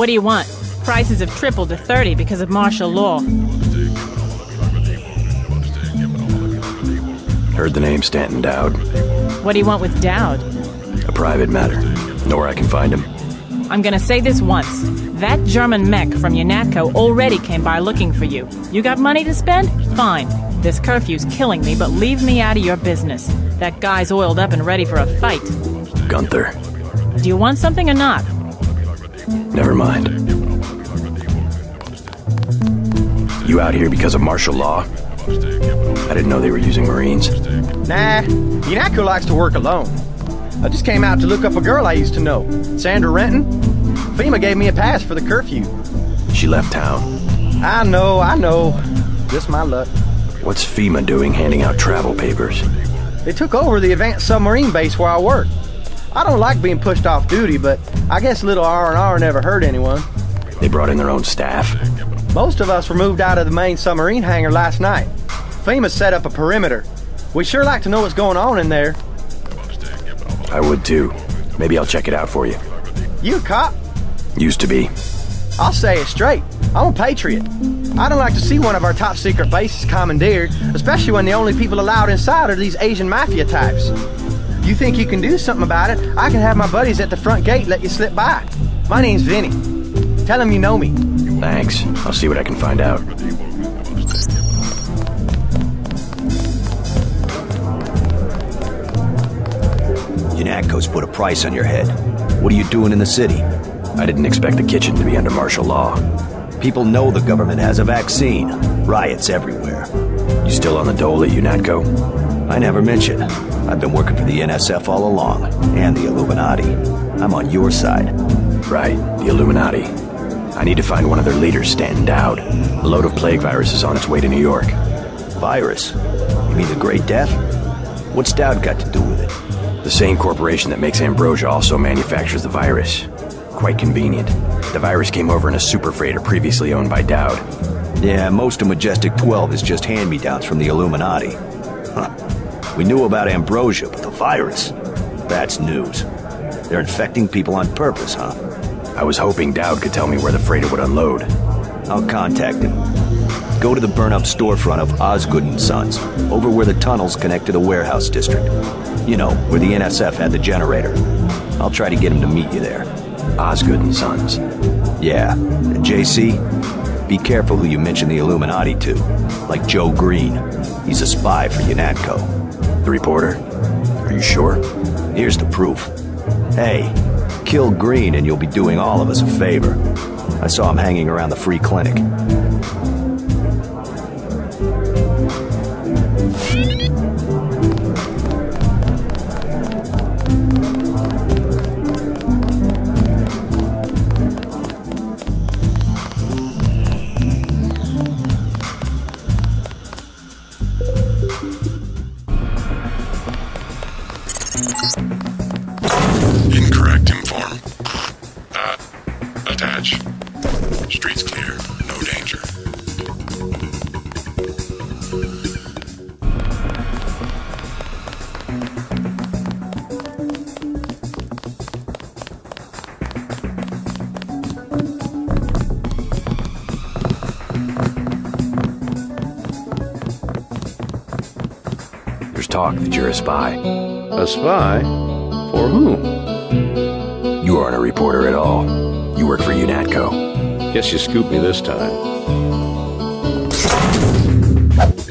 What do you want? Prices have tripled to 30 because of martial law. Heard the name Stanton Dowd. What do you want with Dowd? A private matter. Know where I can find him. I'm gonna say this once. That German mech from UNATCO already came by looking for you. You got money to spend? Fine. This curfew's killing me, but leave me out of your business. That guy's oiled up and ready for a fight. Gunther. Do you want something or not? Never mind. You out here because of martial law? I didn't know they were using Marines. Nah, UNATCO likes to work alone. I just came out to look up a girl I used to know, Sandra Renton. FEMA gave me a pass for the curfew. She left town. I know, I know. Just my luck. What's FEMA doing handing out travel papers? They took over the advanced submarine base where I work. I don't like being pushed off duty, but I guess little R&R never hurt anyone. They brought in their own staff. Most of us were moved out of the main submarine hangar last night. FEMA set up a perimeter. We sure like to know what's going on in there. I would too. Maybe I'll check it out for you. You a cop? Used to be. I'll say it straight. I'm a patriot. I don't like to see one of our top secret bases commandeered, especially when the only people allowed inside are these Asian mafia types. You think you can do something about it? I can have my buddies at the front gate let you slip by. My name's Vinny. Tell them you know me. Thanks. I'll see what I can find out. UNATCO's put a price on your head. What are you doing in the city? I didn't expect the kitchen to be under martial law. People know the government has a vaccine. Riots everywhere. You still on the dole at UNATCO? I never mentioned. I've been working for the NSF all along, and the Illuminati. I'm on your side. Right, the Illuminati. I need to find one of their leaders, Stanton Dowd. A load of plague virus is on its way to New York. Virus? You mean the Grey Death? What's Dowd got to do with it? The same corporation that makes Ambrosia also manufactures the virus. Quite convenient. The virus came over in a super freighter previously owned by Dowd. Yeah, most of Majestic 12 is just hand-me-downs from the Illuminati. Huh. We knew about Ambrosia, but the virus? That's news. They're infecting people on purpose, huh? I was hoping Dowd could tell me where the freighter would unload. I'll contact him. Go to the burn-up storefront of Osgood Sons, over where the tunnels connect to the warehouse district. You know, where the NSF had the generator. I'll try to get him to meet you there. Osgood Sons. Yeah. And JC, be careful who you mention the Illuminati to. Like Joe Greene. He's a spy for UNATCO. The reporter? Are you sure? Here's the proof. Hey, kill Greene and you'll be doing all of us a favor. I saw him hanging around the free clinic. talk that you're a spy. A spy? For whom? You aren't a reporter at all. You work for UNATCO. Guess you scooped me this time.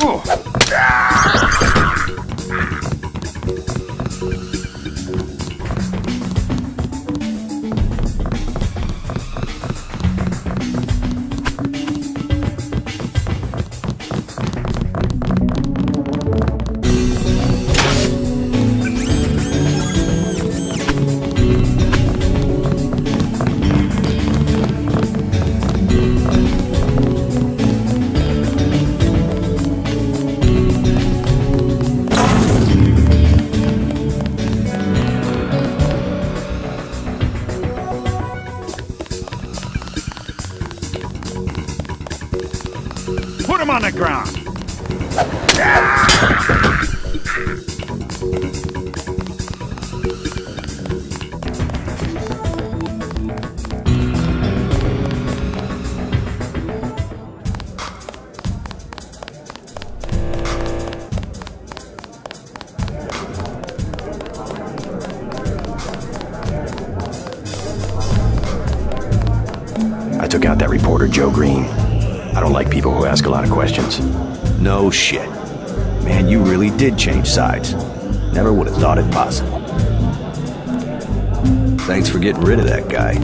Oh. Ah! Out that reporter, Joe Greene. I don't like people who ask a lot of questions. No shit. Man, you really did change sides. Never would have thought it possible. Thanks for getting rid of that guy.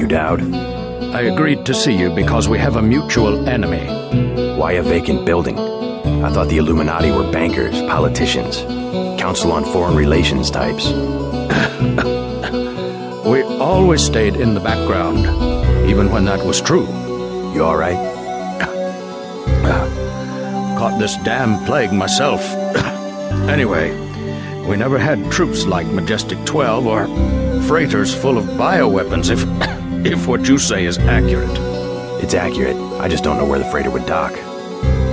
You Dowd? I agreed to see you because we have a mutual enemy. Why a vacant building? I thought the Illuminati were bankers, politicians, Council on Foreign Relations types. We always stayed in the background, even when that was true. You alright? Caught this damn plague myself. anyway, we never had troops like Majestic 12 or freighters full of bioweapons, if, if what you say is accurate. It's accurate. I just don't know where the freighter would dock.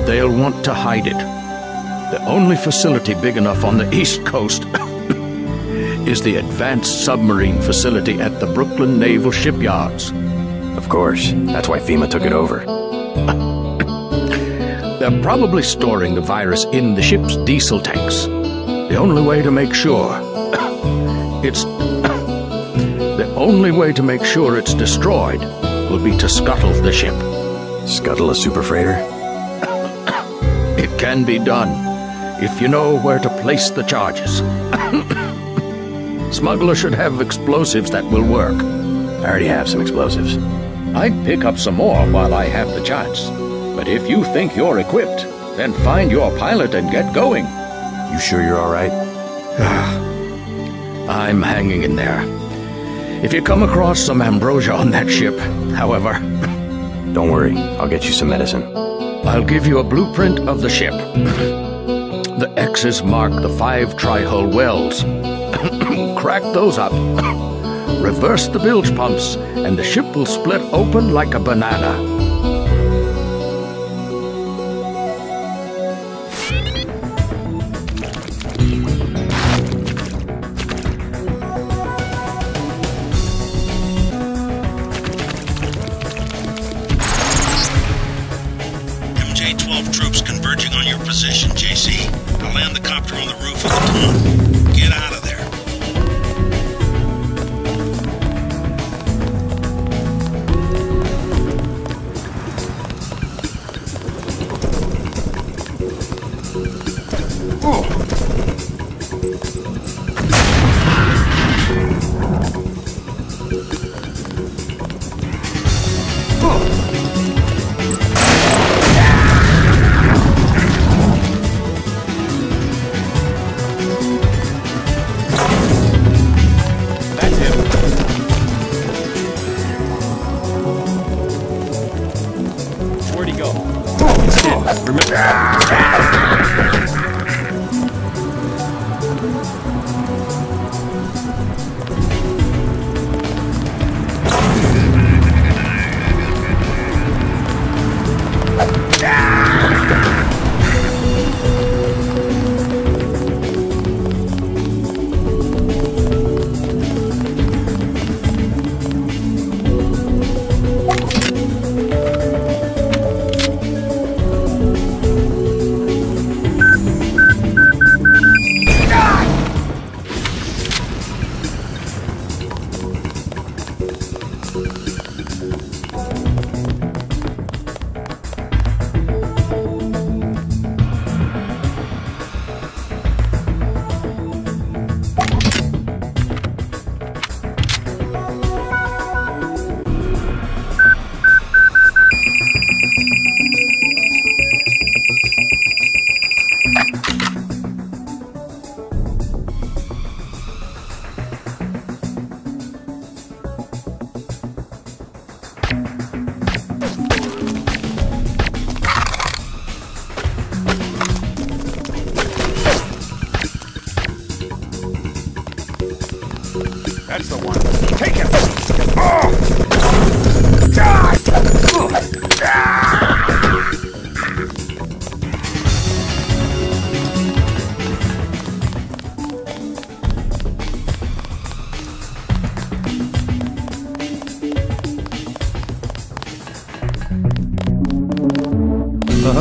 They'll want to hide it. The only facility big enough on the East Coast is the Advanced Submarine Facility at the Brooklyn Naval Shipyards. Of course. That's why FEMA took it over. They're probably storing the virus in the ship's diesel tanks. The only way to make sure it's only way to make sure it's destroyed will be to scuttle the ship. Scuttle a super freighter? It can be done if you know where to place the charges. Smuggler should have explosives that will work. I already have some explosives. I'd pick up some more while I have the chance. But if you think you're equipped, then find your pilot and get going. You sure you're alright? I'm hanging in there. If you come across some ambrosia on that ship, however, Don't worry, I'll get you some medicine. I'll give you a blueprint of the ship. The X's mark the five tri-hull welds. Crack those up. Reverse the bilge pumps, and the ship will split open like a banana. Oh.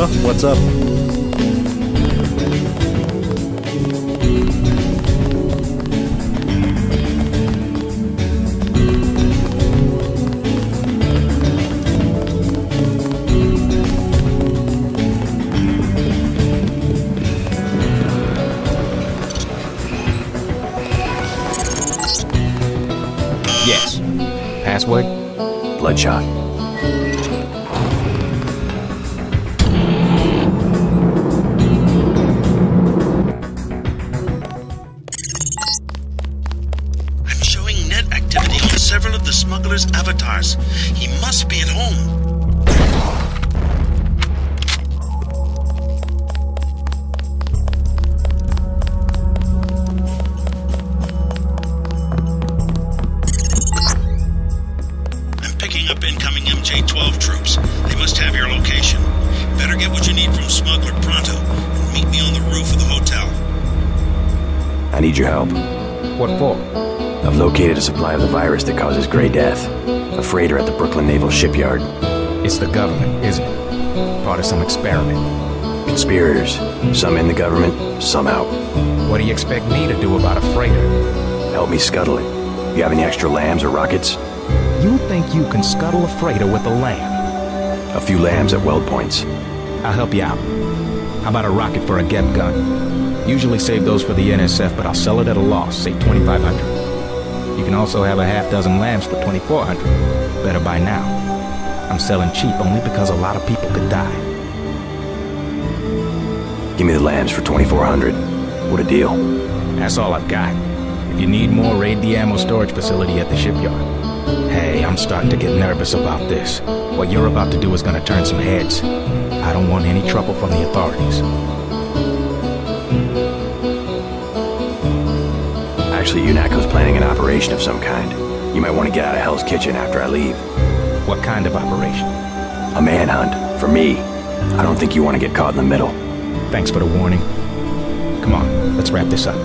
What's up? Yes. Password? Bloodshot. Me on the roof of the hotel. I need your help. What for? I've located a supply of the virus that causes Grey Death. A freighter at the Brooklyn Naval Shipyard. It's the government, isn't it? Part of some experiment. Conspirators. Some in the government, some out. What do you expect me to do about a freighter? Help me scuttle it. You have any extra LAMs or rockets? You think you can scuttle a freighter with a LAM? A few LAMs at weld points. I'll help you out. How about a rocket for a GEP gun? Usually save those for the NSF, but I'll sell it at a loss, say 2500 You can also have a half dozen LAMs for 2400 Better buy now. I'm selling cheap only because a lot of people could die. Give me the LAMs for 2400 What a deal. That's all I've got. If you need more, raid the ammo storage facility at the shipyard. Hey, I'm starting to get nervous about this. What you're about to do is gonna turn some heads. I don't want any trouble from the authorities. Actually, UNATCO's planning an operation of some kind. You might want to get out of Hell's Kitchen after I leave. What kind of operation? A manhunt. For me. I don't think you want to get caught in the middle. Thanks for the warning. Come on, let's wrap this up.